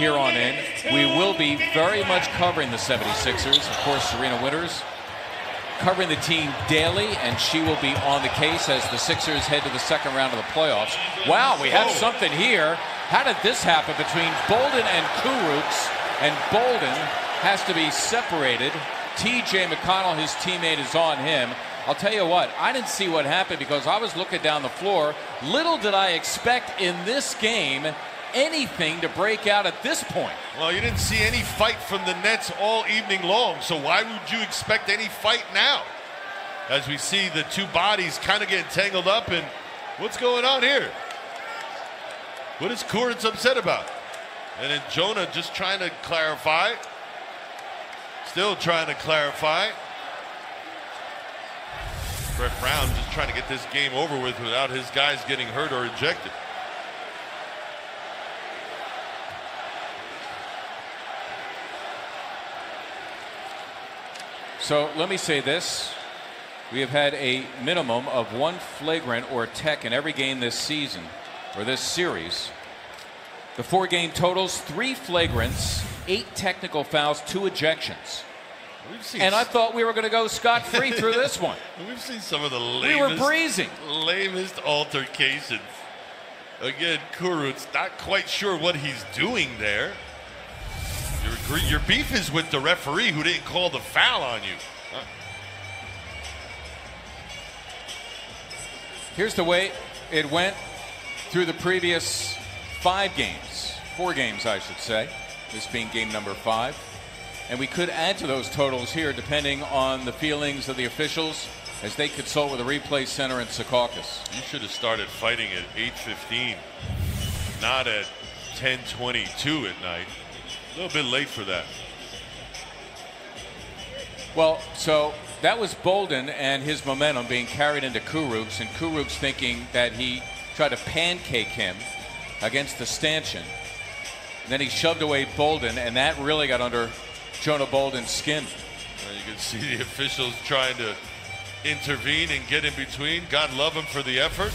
here on in. We will be very much covering the 76ers. Of course, Serena Winters covering the team daily, and she will be on the case as the Sixers head to the second round of the playoffs. Wow, we have something here. How did this happen between Bolden and Kurucs? And Bolden has to be separated. TJ McConnell, his teammate, is on him. I'll tell you what, I didn't see what happened because I was looking down the floor. Little did I expect in this game anything to break out at this point. Well, you didn't see any fight from the Nets all evening long, so why would you expect any fight now? As we see the two bodies kind of getting tangled up, and what's going on here? What is Kurucs upset about? And then Jonah just trying to clarify. Still trying to clarify. Brett Brown just trying to get this game over with without his guys getting hurt or ejected. So let me say this. We have had a minimum of one flagrant or tech in every game this season, or this series. The four game totals three flagrants, eight technical fouls, two ejections. And I thought we were going to go scot free through this one. We've seen some of the lamest, we were breezing. lamest altercations. Again, Kurucs not quite sure what he's doing there. Your, beef is with the referee who didn't call the foul on you. Huh? Here's the way it went through the previous five games, four games, I should say, this being game number five. And we could add to those totals here depending on the feelings of the officials as they consult with the replay center in Secaucus. You should have started fighting at 8:15, not at 10:22 at night. A little bit late for that. Well, so that was Bolden and his momentum being carried into Kurucs, and Kurucs thinking that he tried to pancake him against the stanchion. then he shoved away Bolden, and that really got under Jonah Bolden's skin. Well, you can see the officials trying to intervene and get in between. God love him for the effort.